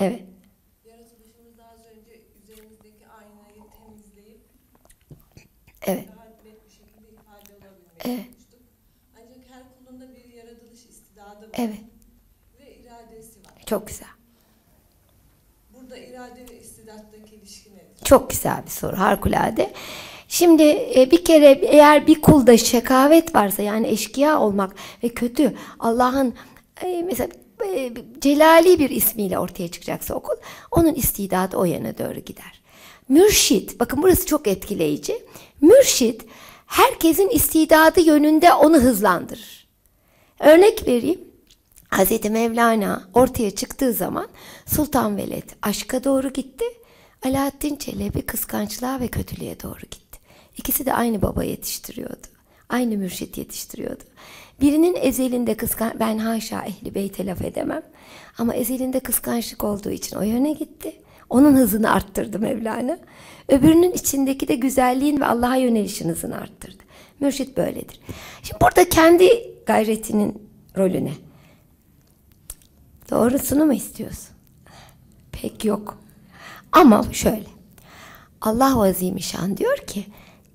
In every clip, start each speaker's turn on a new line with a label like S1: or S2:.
S1: Evet.
S2: Yaratılışımızda az önce üzerimizdeki aynayı temizleyip
S1: Evet.
S2: daha net bir şekilde ifade olabilmeyi
S1: Evet.
S2: konuştuk. Ancak her kulunda bir yaratılış istidadı var.
S1: Evet.
S2: Ve iradesi var.
S1: Çok güzel.
S2: Burada irade ve istidattaki ilişki nedir?
S1: Çok güzel bir soru. Harikulade. Şimdi e, bir kere eğer bir kulda şekavet varsa yani eşkıya olmak ve kötü Allah'ın e, mesela celali bir ismiyle ortaya çıkacaksa okul onun istidadı o yana doğru gider. Mürşit bakın burası çok etkileyici. Mürşit herkesin istidadı yönünde onu hızlandırır. Örnek vereyim. Hazreti Mevlana ortaya çıktığı zaman Sultan Veled aşka doğru gitti. Alaaddin Çelebi kıskançlığa ve kötülüğe doğru gitti. İkisi de aynı baba yetiştiriyordu. Aynı mürşit yetiştiriyordu. Birinin ezelinde kıskan ben haşa ehli beyte laf edemem. Ama ezelinde kıskançlık olduğu için o yöne gitti. Onun hızını arttırdı Mevlana. Öbürünün içindeki de güzelliğin ve Allah'a yönelişin hızını arttırdı. Mürşit böyledir. Şimdi burada kendi gayretinin rolüne. Doğrusunu mu istiyorsun? Pek yok. Ama şöyle. Allah Azimüşşan diyor ki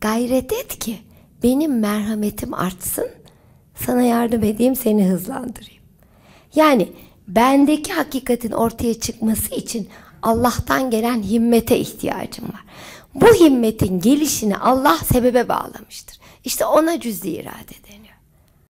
S1: gayret et ki benim merhametim artsın sana yardım edeyim seni hızlandırayım. Yani bendeki hakikatin ortaya çıkması için Allah'tan gelen himmete ihtiyacım var. Bu himmetin gelişini Allah sebebe bağlamıştır. İşte ona cüz-i irade denir.